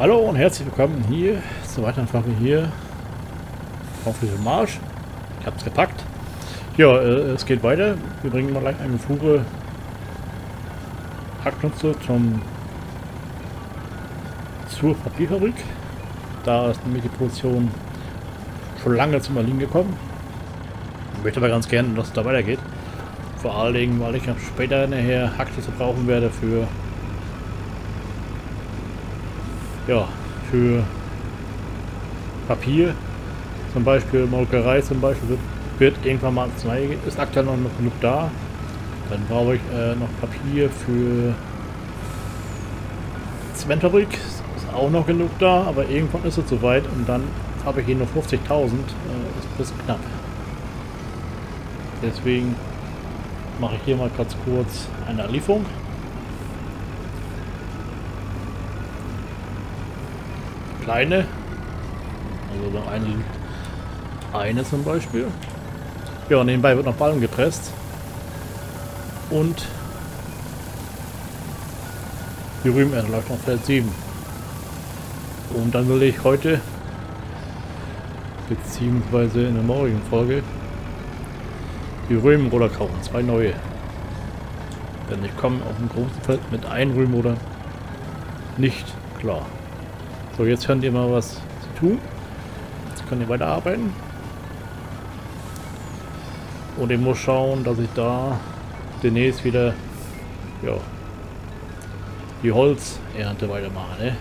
Hallo und herzlich willkommen hier zur weiteren Folge hier auf diesem Marsch. Ich habe es gepackt. Ja, äh, es geht weiter. Wir bringen mal gleich eine Fuhre Hacknutze zum zur Papierfabrik. Da ist nämlich die Produktion schon lange zum Erliegen gekommen. Ich möchte aber ganz gerne, dass es da weitergeht. Vor allen Dingen, weil ich später nachher Hacknüsse brauchen werde für ja, für Papier, zum Beispiel Molkerei zum Beispiel, wird, wird irgendwann mal Neue ist aktuell noch genug da. Dann brauche ich äh, noch Papier für Zementfabrik, ist auch noch genug da, aber irgendwann ist es soweit und dann habe ich hier nur 50.000, äh, ist ein knapp. Deswegen mache ich hier mal ganz kurz eine Lieferung. Kleine. Also noch eine, eine zum Beispiel. Ja, nebenbei wird noch Ballen gepresst. Und die Rübenernte läuft auf Feld 7. Und dann will ich heute, beziehungsweise in der morgigen Folge, die Rübenroder kaufen. Zwei neue. Denn ich komme auf dem großen Feld mit einem Rüben oder nicht klar. So, jetzt hören die mal was zu tun. Jetzt können die weiterarbeiten. Und ich muss schauen, dass ich da demnächst wieder ja, die Holzernte weitermache. Ne?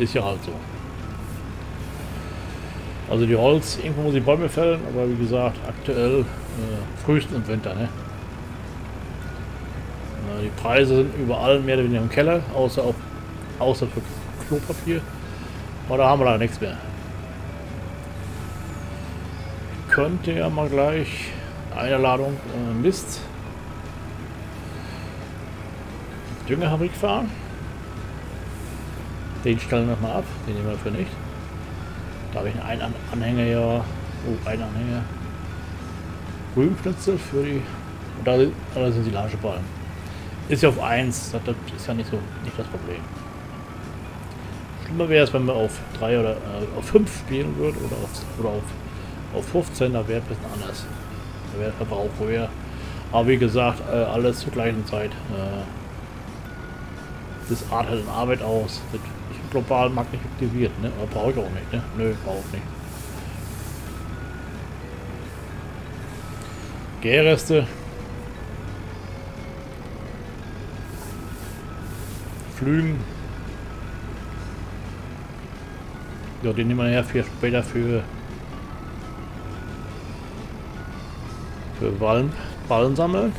Ist ja halt so. Also die Holz, irgendwo muss ich Bäume fällen, aber wie gesagt, aktuell äh, frühestens im Winter. Ne? Die Preise sind überall mehr oder weniger im Keller, außer, auf, außer für Klopapier. Aber da haben wir leider nichts mehr. Ich könnte ja mal gleich eine Ladung äh, Mist Düngerfabrik fahren. Den stellen wir mal ab, den nehmen wir für nicht. Da habe ich einen Anhänger ja. Oh, einen Anhänger. Rübenschnitzel für die. Und da, da sind die Lageballen. Ist ja auf 1, das, ist ja nicht so nicht das Problem. Schlimmer wäre es, wenn man auf 3 oder äh, auf 5 spielen würde oder auf, oder auf, auf 15, da wäre es ein bisschen anders. Da wäre der Verbrauch höher. Aber wie gesagt, äh, alles zur gleichen Zeit. Äh, das artet in Arbeit aus. Das ist global mag nicht aktiviert, ne? Aber brauche ich auch nicht, ne? Nö, brauche ich nicht. Gärreste Flügen. Ja, den nehmen wir ja für später für für Ballen, Ballen sammeln.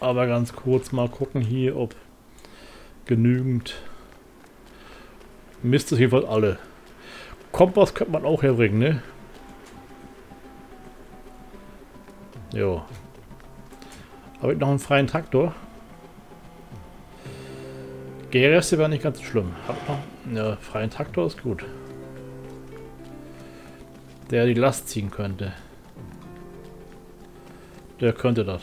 Aber ganz kurz mal gucken hier, ob genügend Mist ist jedenfalls alle. Kompass könnte man auch herbringen, ne? Ja, habe ich noch einen freien Traktor? Gärreste wäre nicht ganz so schlimm. Hab noch ja, freien Traktor ist gut. Der die Last ziehen könnte. Der könnte das.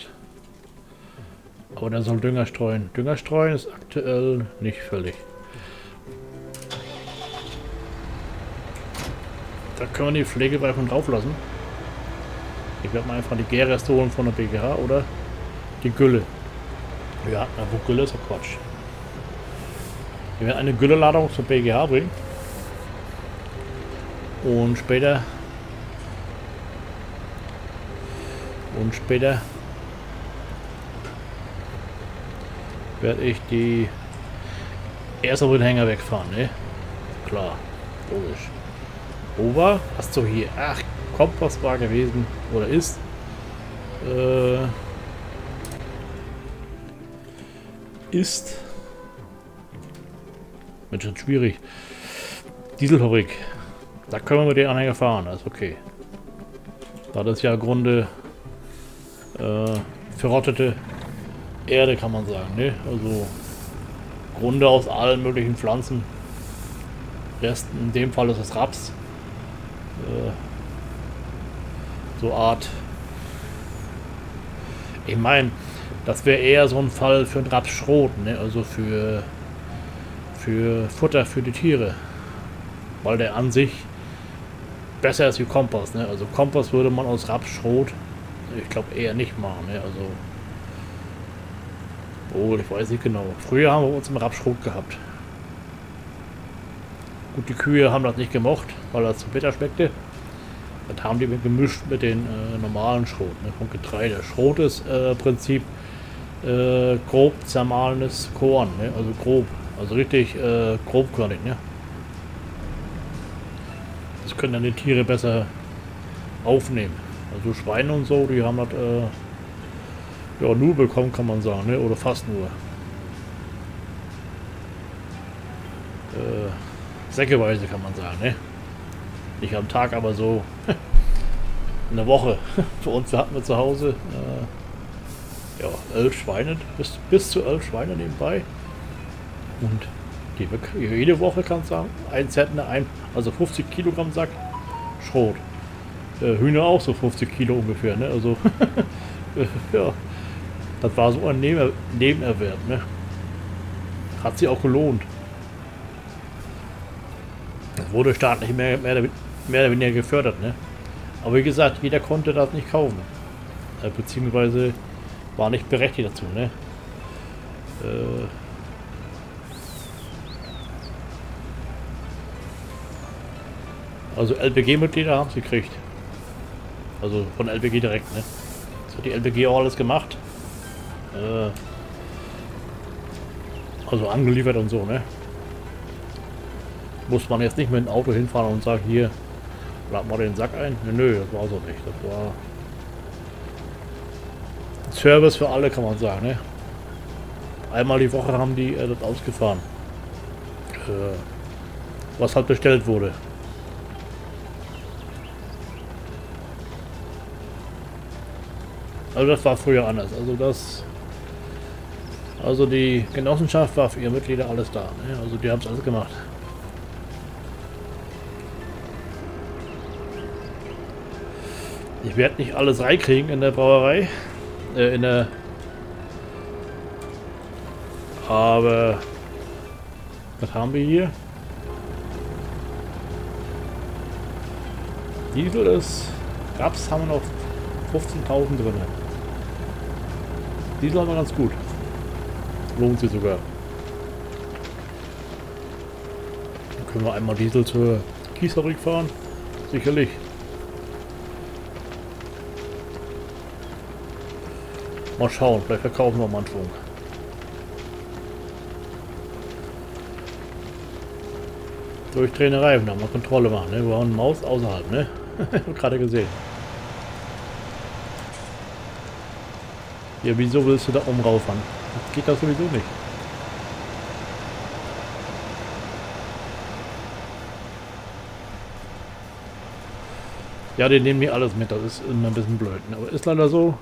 Aber der soll Dünger streuen. Dünger streuen ist aktuell nicht völlig. Da können wir die Pflegereifen drauf lassen. Ich werde mal einfach die Gärreste holen von der BGH, oder? Die Gülle. Ja, wo Gülle ist, ja Quatsch. Wir werden eine Gülle-Ladung zur BGH bringen. Und später... Und später... werde ich die erste Hänger wegfahren, ne? Klar, logisch. Ober, hast du hier? Ach, Kompass war gewesen oder ist. Äh, ist. Mensch, das schwierig. Dieselfabrik. Da können wir mit den Anhänger fahren, das ist okay. Da das ja im Grunde äh, verrottete Erde, kann man sagen. Ne? Also Grunde aus allen möglichen Pflanzen. Rest, in dem Fall ist es Raps. Äh, so Art Ich meine, das wäre eher so ein Fall für einen Rapsschrot, ne? also für, für Futter für die Tiere. Weil der an sich besser ist wie Kompost. Ne? Also Kompost würde man aus Rapsschrot, ich glaube eher nicht machen. Ne? Also, oh, ich weiß nicht genau. Früher haben wir uns im Rapsschrot gehabt. Gut, die Kühe haben das nicht gemocht, weil das zu bitter schmeckte. Das haben die gemischt mit den äh, normalen Schrot ne, von Getreide. Schrot ist äh, Prinzip äh, grob zermahlenes Korn, ne, also grob, also richtig äh, grobkörnig. Ne. Das können dann die Tiere besser aufnehmen. Also Schweine und so, die haben das äh, ja, nur bekommen, kann man sagen, ne, oder fast nur. Äh, säckeweise kann man sagen, ne. Nicht am Tag, aber so eine Woche. Für uns hatten wir zu Hause äh, ja, elf Schweine, bis, bis zu elf Schweine nebenbei. Und die jede Woche kannst du sagen, ein Zentner, ein, also 50 Kilogramm Sack Schrot. Äh, Hühner auch so 50 Kilo ungefähr, ne? Also ja, das war so ein Neben Nebenerwerb, ne? Hat sich auch gelohnt. Das wurde staatlich mehr, mehr, mehr oder weniger gefördert, ne? Aber wie gesagt, jeder konnte das nicht kaufen. Äh, beziehungsweise war nicht berechtigt dazu, ne? Äh also LPG-Mitglieder haben sie gekriegt. Also von LPG direkt, ne? Das hat die LPG auch alles gemacht. Äh also angeliefert und so, ne? muss man jetzt nicht mit dem Auto hinfahren und sagen, hier, lad mal den Sack ein. Nö, das war so nicht. Das war Service für alle, kann man sagen. Ne? Einmal die Woche haben die äh, das ausgefahren. Äh, was halt bestellt wurde. Also das war früher anders. Also das... Also die Genossenschaft war für ihre Mitglieder alles da. Ne? Also die haben es alles gemacht. Ich werde nicht alles reinkriegen in der Brauerei. Äh. Aber... Was haben wir hier? Diesel ist... Raps haben wir noch 15.000 drin. Diesel haben wir ganz gut. Lohnt sich sogar. Dann können wir einmal Diesel zur Kiesfabrik fahren. Sicherlich. Mal schauen, vielleicht verkaufen wir mal einen Schwung. Durchdrehende Reifen, da mal Kontrolle machen, ne? Wir eine Maus außerhalb, ne? Gerade gesehen. Ja, wieso willst du da umraufern? Das geht das sowieso nicht. Ja, die nehmen mir alles mit, das ist immer ein bisschen blöd. Ne? Aber ist leider so,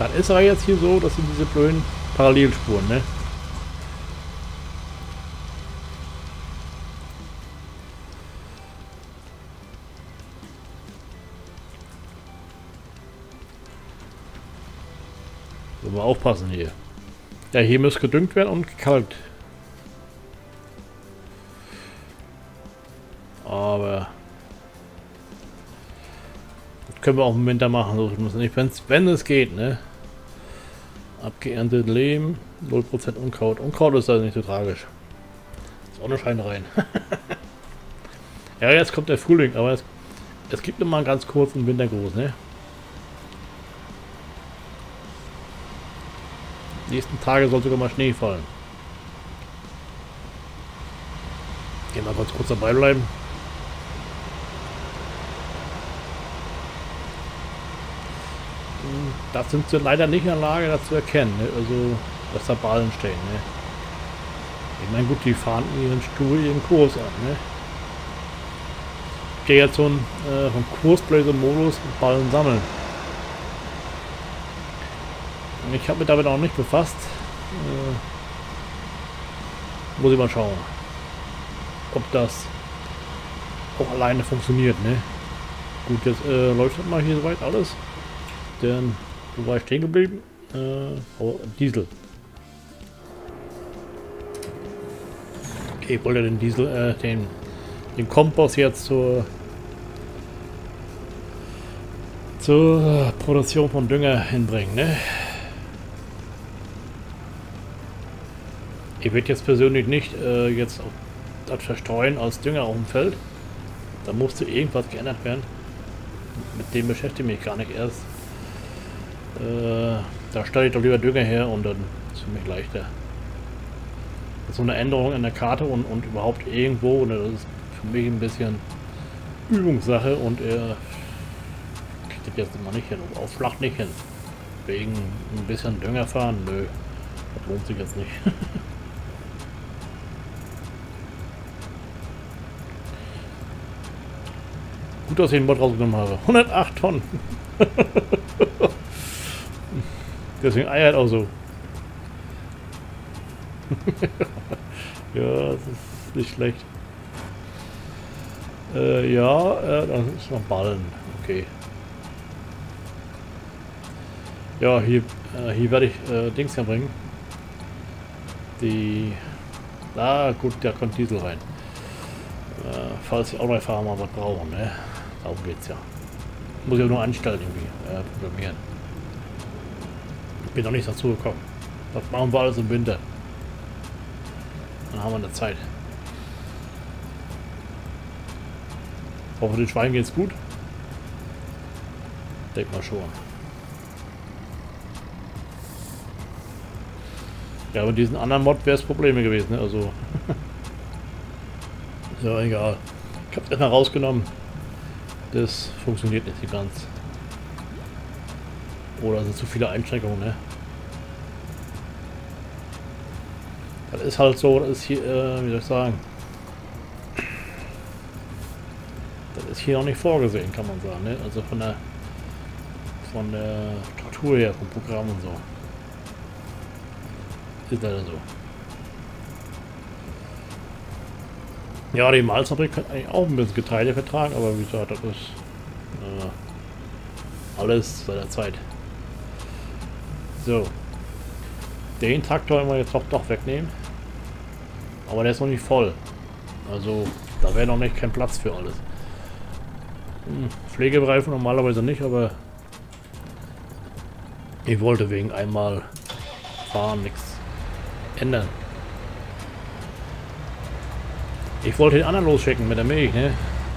Dann ist er jetzt hier so, das sind diese blöden Parallelspuren, ne? Sollen wir aufpassen hier. Ja, hier muss gedüngt werden und gekalkt. Aber das können wir auch im Winter machen, so nicht, wenn es geht, ne? Abgeerntet Lehm, 0% Unkraut. Unkraut ist also nicht so tragisch. Ist auch eine Scheinereien. ja, jetzt kommt der Frühling, aber es, es gibt immer einen ganz kurzen Wintergruß, ne? nächsten Tage soll sogar mal Schnee fallen. Gehen wir ganz kurz dabei bleiben. Das sind sie leider nicht in der Lage, das zu erkennen. Ne? Also, dass da Ballen stehen. Ne? Ich meine, gut, die fahren ihren Stuhl, ihren Kurs ab. Ne? Ich gehe jetzt so einen, äh, einen Kursbläser-Modus Ballen sammeln. Ich habe mich damit auch nicht befasst. Äh, muss ich mal schauen, ob das auch alleine funktioniert, ne? Gut, jetzt äh, läuft das mal hier soweit alles. Denn, wo war ich stehen geblieben? Äh, oh, Diesel. Okay, ich wollte den Diesel, äh, den, den Kompost jetzt zur zur Produktion von Dünger hinbringen, ne? Ich würde jetzt persönlich nicht äh, jetzt das verstreuen als Dünger auf dem Feld. Da musste irgendwas geändert werden. Mit dem beschäftige ich mich gar nicht erst. Äh, da stelle ich doch lieber Dünger her und dann ist es für mich leichter. So eine Änderung in der Karte und, und überhaupt irgendwo, ne, das ist für mich ein bisschen Übungssache und er kriegt das jetzt immer nicht hin. Und flach nicht hin. Wegen ein bisschen Dünger fahren, nö. Das lohnt sich jetzt nicht. Gut, dass ich den Mod rausgenommen habe. 108 Tonnen. Deswegen eiert auch so. ja, das ist nicht schlecht. Äh, ja, äh, das ist noch Ballen. Okay. Ja, hier, äh, hier werde ich äh, Dings herbringen. Die... Ah, gut, da kommt Diesel rein. Äh, falls die Autofahrer mal was brauchen, ne? Darum geht's ja. Muss ich auch nur anstellen irgendwie, äh, programmieren. Bin noch nicht dazu gekommen. Das machen wir alles im Winter. Dann haben wir eine Zeit. Hoffe, den Schweinen geht's gut. Denk mal schon. Ja, mit diesen anderen Mod wäre es Probleme gewesen, ne? Also. ja, egal. Ich hab's erstmal rausgenommen. Das funktioniert nicht so ganz. Oder sind zu viele Einschränkungen, ne? Das ist halt so, das ist hier, äh, wie soll ich sagen, das ist hier noch nicht vorgesehen, kann man sagen, ne? Also von der von der Struktur her, vom Programm und so. Ist leider so. Ja, die Malzfabrik kann eigentlich auch ein bisschen Getreide vertragen, aber wie gesagt, das ist äh, alles bei der Zeit. So. Den Traktor wollen wir jetzt doch, doch wegnehmen. Aber der ist noch nicht voll. Also, da wäre noch nicht kein Platz für alles. Hm, Pflegereifen normalerweise nicht, aber ich wollte wegen einmal fahren nichts ändern. Ich wollte den anderen losschicken mit der Milch, ne?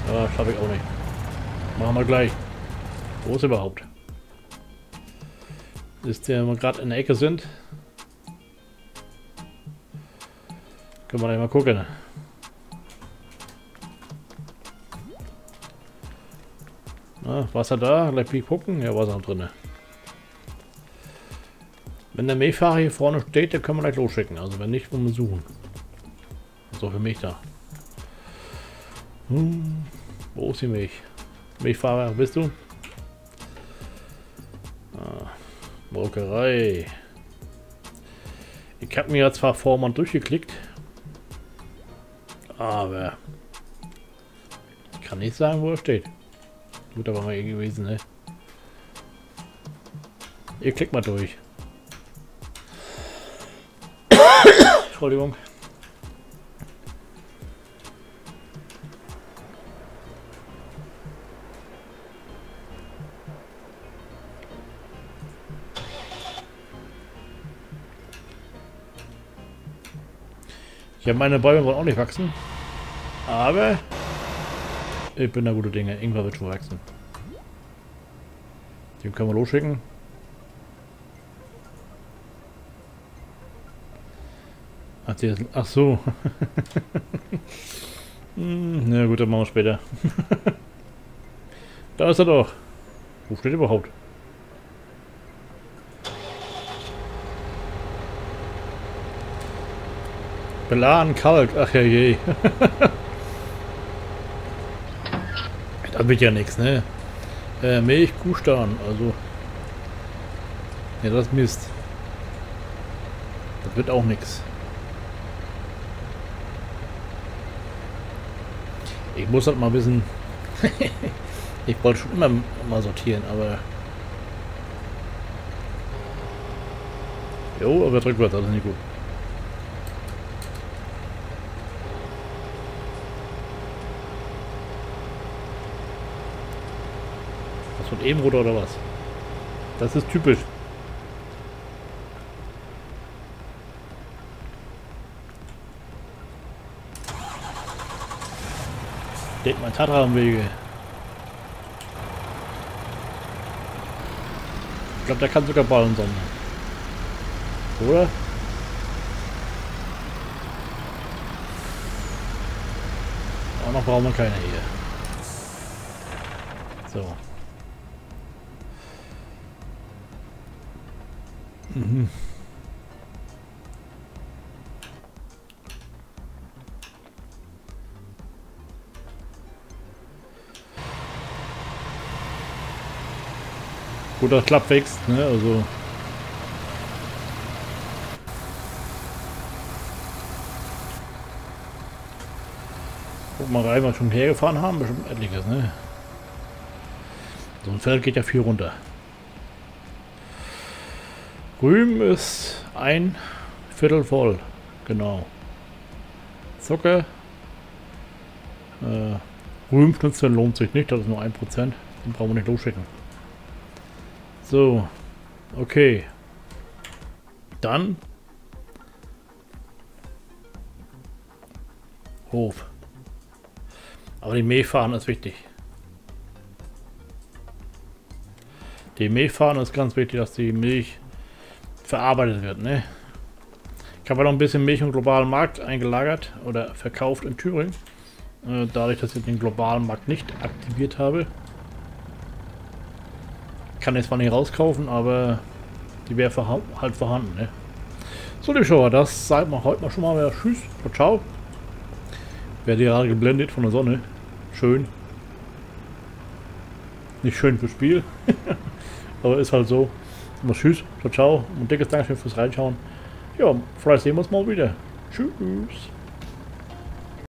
Aber schaffe ich auch nicht. Machen wir gleich. Wo ist überhaupt? Ist der wir gerade in der Ecke sind? Können wir mal gucken. Na, Wasser da? Gleich gucken? Ja, Wasser drin. Wenn der Mähfahrer hier vorne steht, dann können wir gleich losschicken. Also wenn nicht, wollen wir suchen. So für mich da. Hm, wo ist die Milch? Milchfahrer, bist du? Molkerei. Ich habe mir ja zwar vor mal durchgeklickt, aber ich kann nicht sagen, wo er steht. Gut, aber mal gewesen, ne? Ihr klickt mal durch. Entschuldigung. Ich habe meine Bäume wollen auch nicht wachsen. Aber ich bin da gute Dinge. Irgendwann wird schon wachsen. Den können wir losschicken. Ach, der ist, ach so. hm, na gut, dann machen wir später. da ist er doch. Wo steht er überhaupt? Beladen kalt. Ach ja je. da wird ja nichts, ne? Äh, Milch, Kuhstern, also. Ja, das ist Mist. Das wird auch nichts. Ich muss halt mal wissen. ich wollte schon immer mal sortieren, aber. Jo, aber rückwärts, das ist nicht gut. Was von eben runter oder was? Das ist typisch. Denkt man Tatra am Wege. Ich glaube, der kann sogar Ballen sammeln. Oder? Auch noch brauchen wir keine hier. So. Mhm. Guter Klappwächst, ne? Also. Mal rein, was wir schon hergefahren haben. Bestimmt etliches, ne? So ein Feld geht ja viel runter. Rühm ist ein Viertel voll. Genau. Zucker. Äh, Rühmschnitzel lohnt sich nicht, das ist nur ein Prozent. Den brauchen wir nicht losschicken. So. Okay. Dann. Hof. Aber die Mähfahren ist wichtig. Die Mähfahren ist ganz wichtig, dass die Milch verarbeitet wird. Ne? Ich habe noch ein bisschen Milch im globalen Markt eingelagert oder verkauft in Thüringen. Äh, dadurch, dass ich den globalen Markt nicht aktiviert habe. Kann jetzt zwar nicht rauskaufen, aber die wäre halt vorhanden. Ne? So, liebe Schauer, das seid mal heute mal schon mal. Tschüss, ciao, ciao. Werde gerade geblendet von der Sonne. Schön. Nicht schön fürs Spiel. aber ist halt so. Mal tschüss, ciao, ciao und dickes Dankeschön fürs Reinschauen. Ja, vielleicht sehen wir uns mal wieder. Tschüss.